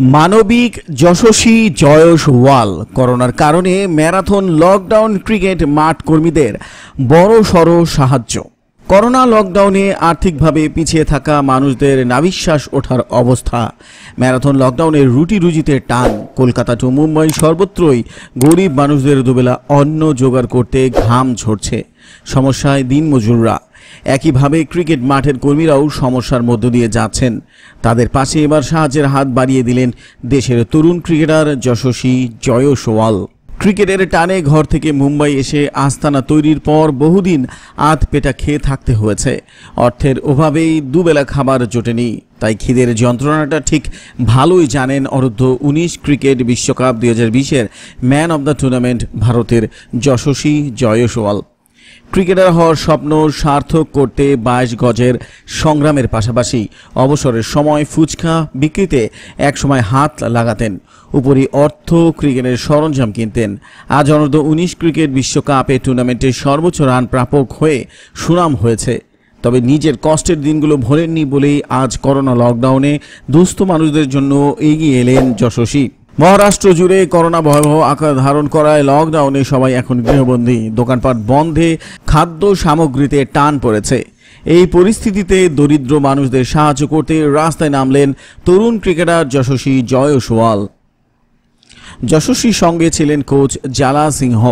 মানবিক যশস্বী জয়স ওয়াল। করোনার কারণে ম্যারাথন, লকডাউন, ক্রিকেট, মাঠ কর্মীদের বড় সড় সাহায্য। করোনা লকডাউনে আর্থিকভাবে পিছিয়ে থাকা মানুষদের নাবিশ্বাস ওঠার অবস্থা। ম্যারাথন লকডাউনের রুটি রুজিতে টান। কলকাতা টু মুম্বাই সর্বত্রই গরিব মানুষদের দুবেলা অন্ন জোগাড় করতে ঘাম ঝরছে। সমস্যায় দিনমজুররা একইভাবে ক্রিকেট মাঠের কর্মীরাও সমস্যার মধ্য দিয়ে যাচ্ছেন। তাদের পাশে এবার সাহায্যের হাত বাড়িয়ে দিলেন দেশের তরুণ ক্রিকেটার যশস্বী জয় সোয়াল ক্রিকেটের টানে ঘর থেকে মুম্বাই এসে আস্তানা তৈরির পর বহুদিন আধ পেটা খেয়ে থাকতে হয়েছে। অর্থের অভাবেই দুবেলা খাবার জোটেনি। তাই খিদের যন্ত্রণাটা ঠিক ভালোই জানেন অরুদ্ধ উনিশ ক্রিকেট বিশ্বকাপ দুই হাজার বিশের ম্যান অব দ্য টুর্নামেন্ট ভারতের যশস্বী জয়সওয়াল। ক্রিকেটার হওয়ার স্বপ্ন সার্থক করতে বাইশ গজের সংগ্রামের পাশাপাশি অবসরের সময় ফুচকা বিক্রিতে একসময় হাত লাগাতেন। উপরি অর্থ ক্রিকেটের সরঞ্জাম কিনতেন। আজ অনূর্ধ্ব উনিশ ক্রিকেট বিশ্বকাপে টুর্নামেন্টের সর্বোচ্চ রান প্রাপক হয়ে সুনাম হয়েছে। তবে নিজের কষ্টের দিনগুলো ভোলেননি বলেই আজ করোনা লকডাউনে দুস্থ মানুষদের জন্য এগিয়ে এলেন যশস্বী। মহারাষ্ট্র জুড়ে করোনা ভয়াবহ আকার ধারণ করায় লকডাউনে সবাই এখন গৃহবন্দী। দোকানপাট বন্ধে খাদ্য সামগ্রীতে টান পড়েছে। এই পরিস্থিতিতে দরিদ্র মানুষদের সাহায্য করতে রাস্তায় নামলেন তরুণ ক্রিকেটার যশস্বী জয় সোয়াল যশস্বীর সঙ্গে ছিলেন কোচ জালা সিংহ।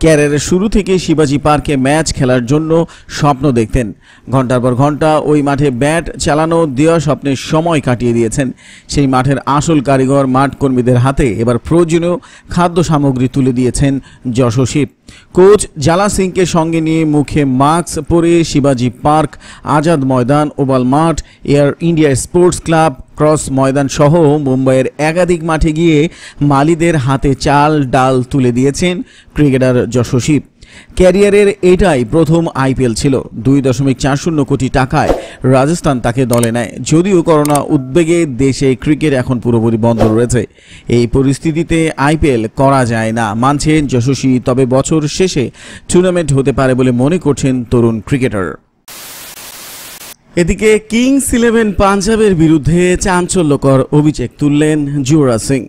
ক্যারিয়ারের শুরু থেকে শিবাজি পার্কে ম্যাচ খেলার জন্য স্বপ্ন দেখতেন। ঘণ্টার পর ঘণ্টা ওই মাঠে ব্যাট চালানো দেওয়া স্বপ্নের সময় কাটিয়ে দিয়েছেন। সেই মাঠের আসল কারিগর মাঠ কর্মীদের হাতে এবার প্রয়োজনীয় খাদ্য সামগ্রী তুলে দিয়েছেন যশস্বী কোচ জালা সিংকে সঙ্গে নিয়ে মুখে মাস্ক পরে শিবাজি পার্ক, আজাদ ময়দান, ওবাল মাঠ, Air India sports club cross Maidan সহ মুম্বাইয়ের একাধিক মাঠে গিয়ে মালিদের হাতে চাল, ডাল তুলে দিয়েছেন ক্রিকেটার যশস্বী। ক্যারিয়ারের এটাই প্রথম আইপিএল ছিল। দুই দশমিক চার শূন্য কোটি টাকায় রাজস্থান তাকে দলে নেয়। যদিও করোনা উদ্বেগে দেশে ক্রিকেট এখন পুরোপুরি বন্ধ রয়েছে। এই পরিস্থিতিতে আইপিএল করা যায় না। মানছেন যশস্বী, তবে বছর শেষে টুর্নামেন্ট হতে পারে বলে মনে করছেন তরুণ ক্রিকেটার। এদিকে কিংস ইলেভেন পাঞ্জাবের বিরুদ্ধে চাঞ্চল্যকর অভিযোগ তুললেন Yuvraj Singh.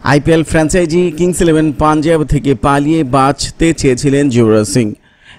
IPL franchise Kings Eleven Punjab থেকে পালিয়ে বাঁচতে চেয়েছিলেন যুবরাজ সিং।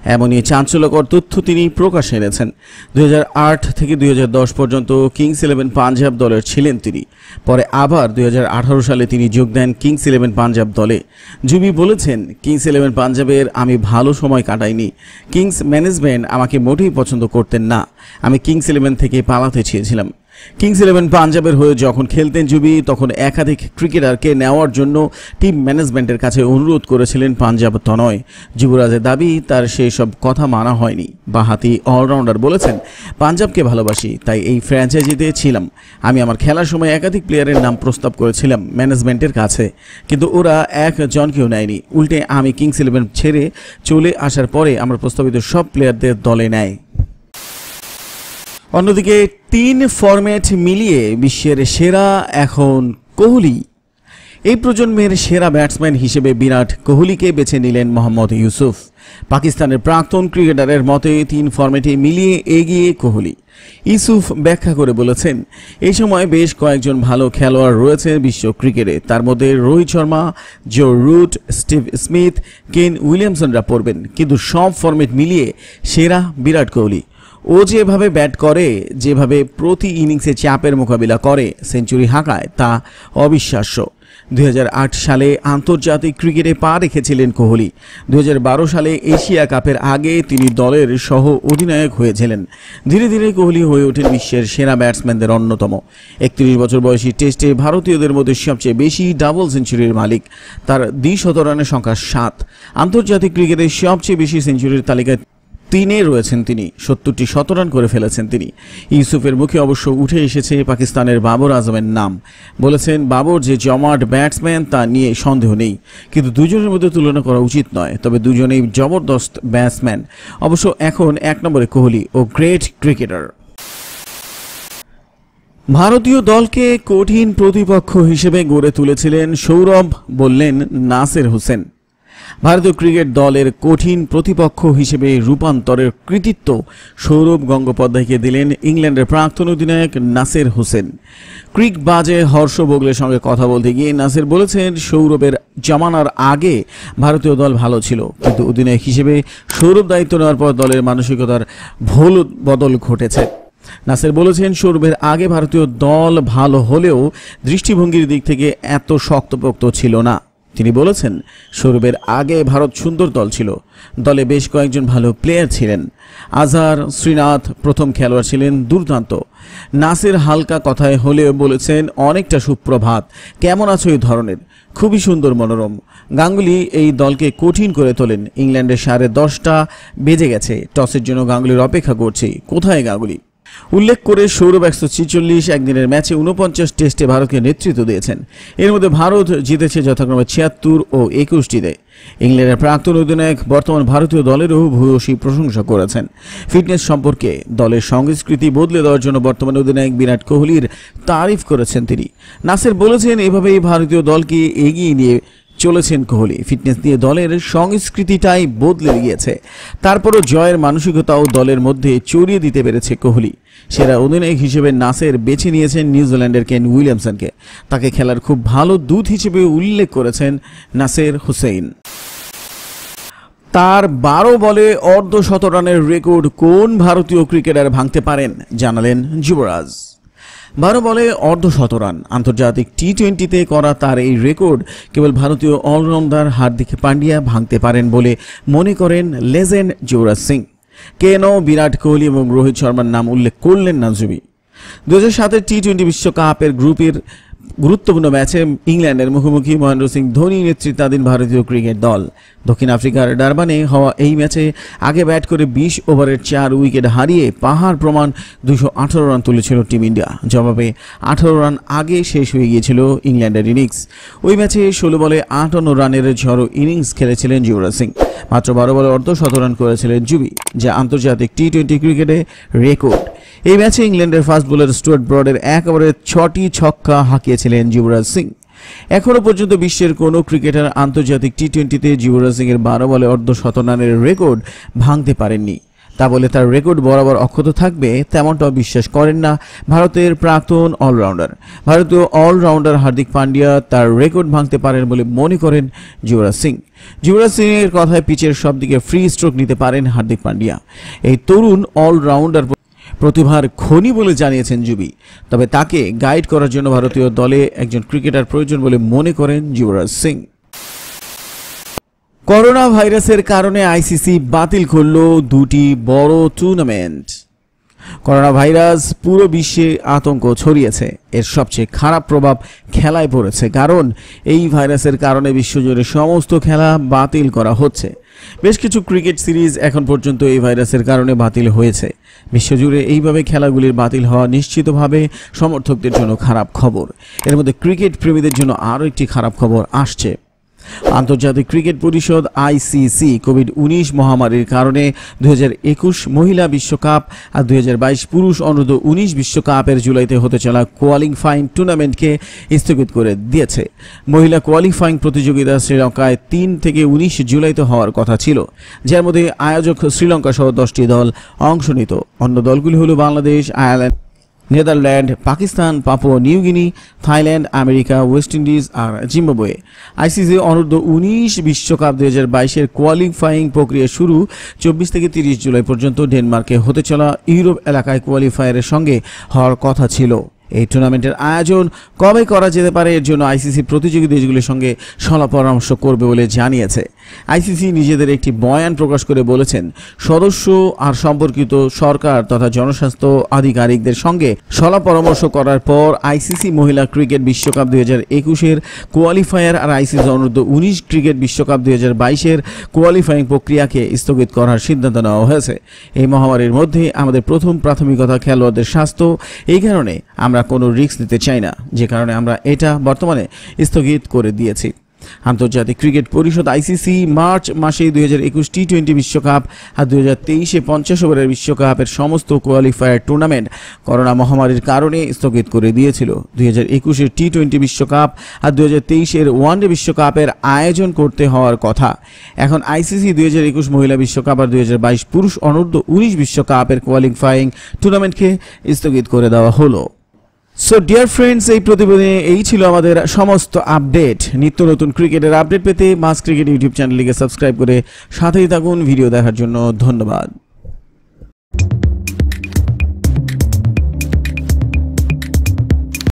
এমনই চাঞ্চল্যকর তথ্য তিনি প্রকাশ এনেছেন। দুই হাজার আট থেকে দুই হাজার দশ পর্যন্ত কিংস ইলেভেন পাঞ্জাব দলের ছিলেন তিনি। পরে আবার দুই হাজার আঠারো সালে তিনি যোগ দেন কিংস ইলেভেন পাঞ্জাব দলে। জুবি বলেছেন, কিংস ইলেভেন পাঞ্জাবের আমি ভালো সময় কাটাইনি। কিংস ম্যানেজমেন্ট আমাকে মোটেই পছন্দ করতেন না। আমি কিংস ইলেভেন থেকে পালাতে চেয়েছিলাম। কিংস ইলেভেন পাঞ্জাবের হয়ে যখন খেলতেন জুবি, তখন একাধিক ক্রিকেটারকে নেওয়ার জন্য টিম ম্যানেজমেন্টের কাছে অনুরোধ করেছিলেন পাঞ্জাব তনয়। যুবরাজের দাবি, তার সেই সব কথা মানা হয়নি। বাহাতি অলরাউন্ডার বলেছেন, পাঞ্জাবকে ভালোবাসি, তাই এই ফ্র্যাঞ্চাইজিতে ছিলাম। আমি আমার খেলার সময় একাধিক প্লেয়ারের নাম প্রস্তাব করেছিলাম ম্যানেজমেন্টের কাছে। কিন্তু ওরা এক একজনকেও নেয়নি। উল্টে আমি কিংস ইলেভেন ছেড়ে চলে আসার পরে আমার প্রস্তাবিত সব প্লেয়ারদের দলে নেয়। অন্যদিকে তিন ফরম্যাট মিলিয়ে বিশ্বের সেরা এখন কোহলি। এই প্রজন্মের সেরা ব্যাটসম্যান হিসেবে বিরাট কোহলিকে বেছে নিলেন মোহাম্মদ ইউসুফ। পাকিস্তানের প্রাক্তন ক্রিকেটারের মতে তিন ফরম্যাটে মিলিয়ে এগিয়ে কোহলি। ইউসুফ ব্যাখ্যা করে বলেছেন, এই সময় বেশ কয়েকজন ভালো খেলোয়াড় রয়েছে বিশ্ব ক্রিকেটে। তার মধ্যে Rohit Sharma, Joe Root, Steve Smith Kane উইলিয়ামসনরা পড়বেন। কিন্তু সব ফরম্যাট মিলিয়ে সেরা বিরাট কোহলি। ও যেভাবে ব্যাট করে, যেভাবে প্রতি ইনিংসে চাপের মোকাবিলা করে সেঞ্চুরি হাঁকায়, তা অবিশ্বাস্য। দুই হাজার আট সালে আন্তর্জাতিক ক্রিকেটে পা রেখেছিলেন কোহলি। দুই হাজার বারো সালে এশিয়া কাপের আগে তিনি দলের সহ অধিনায়ক হয়েছিলেন। ধীরে ধীরে কোহলি হয়ে ওঠেন বিশ্বের সেরা ব্যাটসম্যানদের অন্যতম। একত্রিশ বছর বয়সী টেস্টে ভারতীয়দের মধ্যে সবচেয়ে বেশি ডাবল সেঞ্চুরির মালিক। তার দ্বিশত রানের সংখ্যা সাত। আন্তর্জাতিক ক্রিকেটের সবচেয়ে বেশি সেঞ্চুরির তালিকায় তিনে রয়েছেন তিনি, সত্তরটি শতরান করে ফেলেছেন তিনি। ইউসুফের মুখে অবশ্য উঠে এসেছে পাকিস্তানের বাবর আজমের নাম। বলেছেন, বাবর যে জমাট ব্যাটসম্যান তা নিয়ে সন্দেহ নেই, কিন্তু দুজনের মধ্যে তুলনা করা উচিত নয়। তবে দুজনেই জবরদস্ত ব্যাটসম্যান। অবশ্য এখন এক নম্বরে কোহলি ও গ্রেট ক্রিকেটার। ভারতীয় দলকে কঠিন প্রতিপক্ষ হিসেবে গড়ে তুলেছিলেন সৌরভ, বললেন নাসের হোসেন। ভারতীয় ক্রিকেট দলের কঠিন প্রতিপক্ষ হিসেবে রূপান্তরের কৃতিত্ব সৌরভ গঙ্গোপাধ্যায়কে দিলেন ইংল্যান্ডের প্রাক্তন অধিনায়ক নাসের হোসেন। ক্রিক বাজে হর্ষ বোগলের সঙ্গে কথা বলতে গিয়ে নাসের বলেছেন, সৌরভের জামানার আগে ভারতীয় দল ভালো ছিল, কিন্তু অধিনায়ক হিসেবে সৌরভ দায়িত্ব নেওয়ার পর দলের মানসিকতার ভুল বদল ঘটেছে। নাসের বলেছেন, সৌরভের আগে ভারতীয় দল ভালো হলেও দৃষ্টিভঙ্গির দিক থেকে এত শক্তপোক্ত ছিল না। তিনি বলেছেন সৌরভের আগে ভারত সুন্দর দল ছিল। দলে বেশ কয়েকজন ভালো প্লেয়ার ছিলেন। আজহার শ্রীনাথ প্রথম খেলোয়াড় ছিলেন দুর্দান্ত। নাসের হালকা কথায় হলেও বলেছেন, অনেকটা সুপ্রভাত। কেমন আছো এই ধরনের? খুবই সুন্দর মনোরম। গাঙ্গুলি এই দলকে কঠিন করে তোলেন। ইংল্যান্ডের সাড়ে দশটা বেজে গেছে। টসের জন্য গাঙ্গুলির অপেক্ষা করছি। কোথায় গাঙ্গুলি? উল্লেখ করে সৌরভ একশো ছিচল্লিশ একদিনের ম্যাচে উনপঞ্চাশ টেস্টে ভারতকে নেতৃত্ব দিয়েছেন। এর মধ্যে ভারত জিতেছে যথাক্রমে ছিয়াত্তর ও একুশটিতে। ইংল্যান্ডের প্রাক্তন অধিনায়ক, বর্তমান ভারতীয় দলেরও ভূয়সী প্রশংসা করেছেন। ফিটনেস সম্পর্কে দলের সংস্কৃতি বদলে দেওয়ার জন্য বর্তমান অধিনায়ক বিরাট কোহলির তারিফ করেছেন তিনি। নাসের বলেছেন, এভাবেই ভারতীয় দলকে এগিয়ে নিয়ে চলেছেন কোহলি। ফিটনেস দিয়ে দলের সংস্কৃতিটাই বদলে গিয়েছে তারপরও জয়ের মানসিকতাও দলের মধ্যে চড়িয়ে দিতে পেরেছে কোহলি। সেরা অধিনায়ক হিসেবে নাসের বেছে নিয়েছেন নিউজিল্যান্ডের কেন উইলিয়ামসনকে। তাকে খেলার খুব ভালো দূত হিসেবে উল্লেখ করেছেন নাসের হুসেইন। তার বারো বলে অর্ধ শত রানের রেকর্ড কোন ভারতীয় ক্রিকেটার ভাঙতে পারেন জানালেন যুবরাজ। বারো বলে অর্ধ শত রান আন্তর্জাতিক টি টোয়েন্টিতে করা তার এই রেকর্ড কেবল ভারতীয় অলরাউন্ডার হার্দিক পান্ডিয়া ভাঙতে পারেন বলে মনে করেন লেজেন্ড যুবরাজ সিং। কেন বিরাট কোহলি এবং রোহিত শর্মার নাম উল্লেখ করলেন না জুবি? দু হাজার টি টোয়েন্টি বিশ্বকাপের গ্রুপের গুরুত্বপূর্ণ ম্যাচে ইংল্যান্ডের মুখোমুখি মহেন্দ্র সিং ধোনি নেতৃত্বাধীন ভারতীয় ক্রিকেট দল। দক্ষিণ আফ্রিকার ডারবানে হওয়া এই ম্যাচে আগে ব্যাট করে বিশ ওভারের চার উইকেট হারিয়ে পাহাড় প্রমাণ দুশো রান তুলেছিল টিম ইন্ডিয়া। জবাবে আঠারো রান আগে শেষ হয়ে গিয়েছিল ইংল্যান্ডের ইনিংস। ওই ম্যাচে ষোলো বলে আটান্ন রানের ঝড়ো ইনিংস খেলেছিলেন যুবরাজ সিং। মাত্র বারো বলে অর্ধ শত রান করেছিলেন জুবি যা আন্তর্জাতিক টি টোয়েন্টি ক্রিকেটে রেকর্ড। এই ম্যাচে ইংল্যান্ডের ফাস্ট বোলার স্টুয়ার্ট ব্রডের একেবারে ছটি ছক্কা হাঁকিয়েছিলেন যুবরাজ সিং। এখনও পর্যন্ত বিশ্বের কোনো ক্রিকেটার আন্তর্জাতিক টি টোয়েন্টিতে যুবরাজ সিংয়ের বারো বলে অর্ধ শত রানের রেকর্ড ভাঙতে পারেননি। তা বলে তার রেকর্ড বরাবর অক্ষত থাকবে তেমনটাও বিশ্বাস করেন না ভারতের প্রাক্তন অলরাউন্ডার। ভারতীয় অলরাউন্ডার হার্দিক পান্ডিয়া তার রেকর্ড ভাঙতে পারেন বলে মনে করেন যুবরাজ সিং। যুবরাজ সিং এর কথায় পিচের সব দিকে ফ্রি স্ট্রোক নিতে পারেন হার্দিক পান্ডিয়া। এই তরুণ অলরাউন্ডার প্রতিভার খনি বলে জানিয়েছেন জুবি। তবে তাকে গাইড করার জন্য ভারতীয় দলে একজন ক্রিকেটার প্রয়োজন বলে মনে করেন যুবরাজ সিং। করোনা ভাইরাসের কারণে আইসিসি বাতিল করল দুটি বড় টুর্নামেন্ট করোনা ভাইরাস পুরো বিশ্বে আতঙ্ক ছড়িয়েছে। এর সবচেয়ে খারাপ প্রভাব খেলায় পড়েছে, কারণ এই ভাইরাসের কারণে বিশ্বজুড়ে সমস্ত খেলা বাতিল করা হচ্ছে। বেশ কিছু ক্রিকেট সিরিজ এখন পর্যন্ত এই ভাইরাসের কারণে বাতিল হয়েছে। বিশ্বজুড়ে এইভাবে খেলাগুলির বাতিল হওয়া নিশ্চিতভাবে সমর্থকদের জন্য খারাপ খবর। এর মধ্যে ক্রিকেট প্রেমীদের জন্য আরও একটি খারাপ খবর আসছে। আন্তর্জাতিক ক্রিকেট পরিষদ আইসিসি কোভিড উনিশ মহামারীর কারণে দুই হাজার একুশ মহিলা বিশ্বকাপ আর দুহাজার বাইশ পুরুষ অনূর্ধ্ব উনিশ বিশ্বকাপের জুলাইতে হতে চলা কোয়ালিফাইং টুর্নামেন্টকে স্থগিত করে দিয়েছে। মহিলা কোয়ালিফাইং প্রতিযোগিতা শ্রীলঙ্কায় তিন থেকে উনিশ জুলাইতে হওয়ার কথা ছিল, যার মধ্যে আয়োজক শ্রীলঙ্কা সহ দশটি দল অংশ নিত। অন্য দলগুলি হল Bangladesh, Ireland Netherland, Pakistan, Papua New Guinea Thailand, America, West Indies আর জিম্বাবুয়ে। আইসিসি অনূর্ধ্ব উনিশ বিশ্বকাপ দুই হাজার বাইশের কোয়ালিফাইং প্রক্রিয়া শুরু চব্বিশ থেকে তিরিশ জুলাই পর্যন্ত ডেনমার্কে হতে চলা ইউরোপ এলাকায় কোয়ালিফায়ারের সঙ্গে হওয়ার কথা ছিল। এই টুর্নামেন্টের আয়োজন কবে করা যেতে পারে এর জন্য আইসিসি প্রতিযোগী দেশগুলির সঙ্গে সলা পরামর্শ করবে বলে জানিয়েছে। আইসিসি নিজেদের একটি বয়ান প্রকাশ করে বলেছেন, সদস্য আর সম্পর্কিত সরকার তথা জনস্বাস্থ্য আধিকারিকদের সঙ্গে সলা পরামর্শ করার পর আইসিসি মহিলা ক্রিকেট বিশ্বকাপ দুই হাজার একুশের কোয়ালিফায়ার আর আইসিসি অনূর্ধ্ব উনিশ ক্রিকেট বিশ্বকাপ দুই হাজার বাইশের কোয়ালিফাইং প্রক্রিয়াকে স্থগিত করার সিদ্ধান্ত নেওয়া হয়েছে। এই মহামারীর মধ্যে আমাদের প্রথম প্রাথমিকতা খেলোয়াড়দের স্বাস্থ্য, এই কারণে আমরা কোনো রিস্ক নিতে চাই না। যে কারণে আমরা এটা বর্তমানে স্থগিত করে দিয়েছি। আন্তর্জাতিক ক্রিকেট পরিষদ আইসিসি মার্চ মাসে দুই হাজার একুশ টি টোয়েন্টি বিশ্বকাপ আর দুই হাজার তেইশে পঞ্চাশ ওভারের বিশ্বকাপের সমস্ত কোয়ালিফায়ার টুর্নামেন্ট করোনা মহামারীর কারণে স্থগিত করে দিয়েছিল। দুই হাজার একুশের টি টোয়েন্টি বিশ্বকাপ আর দুই হাজার তেইশের ওয়ানডে বিশ্বকাপের আয়োজন করতে হওয়ার কথা। এখন আইসিসি দুই হাজার একুশ মহিলা বিশ্বকাপ আর দুই হাজার বাইশ পুরুষ অনূর্ধ্ব উনিশ বিশ্বকাপের কোয়ালিফাইং টুর্নামেন্টকে স্থগিত করে দেওয়া হলো। সো ডিয়ার ফ্রেন্ডস এই প্রতিবেদনে এই ছিল আমাদের সমস্ত আপডেট। নিত্য নতুন ক্রিকেটের আপডেট পেতে মাস ক্রিকেট ইউটিউব চ্যানেলটিকে সাবস্ক্রাইব করে সাথেই থাকুন। ভিডিও দেখার জন্য ধন্যবাদ।